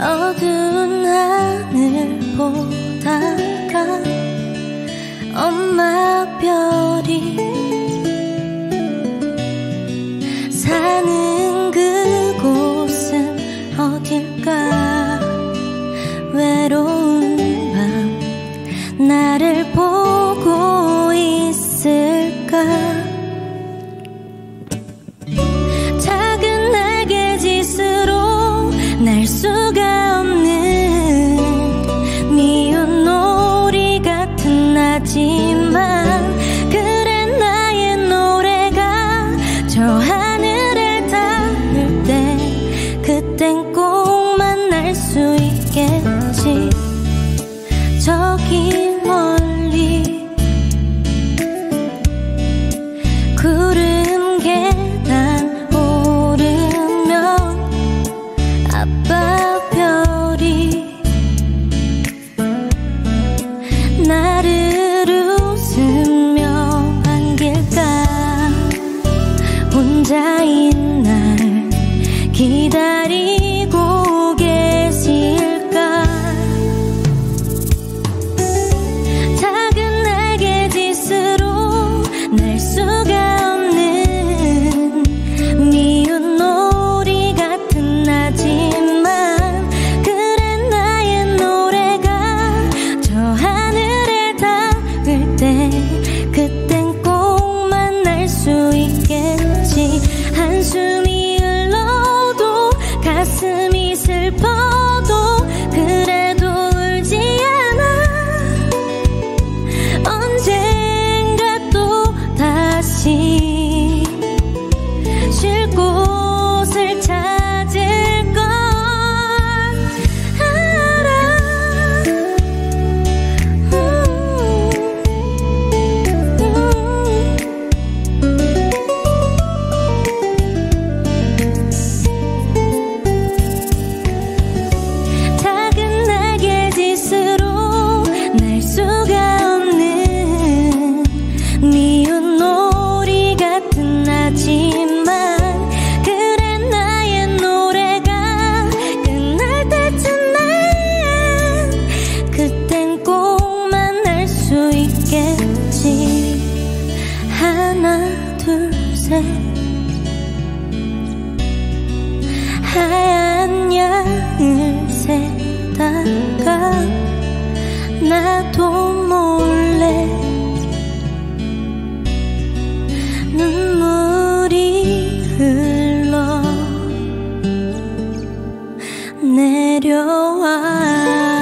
어두운 하늘 보다가 엄마 별이 사는 그곳은 어딜까? 외로운 밤 나를 보고 있을까? 혼자인 날 기다리 有爱。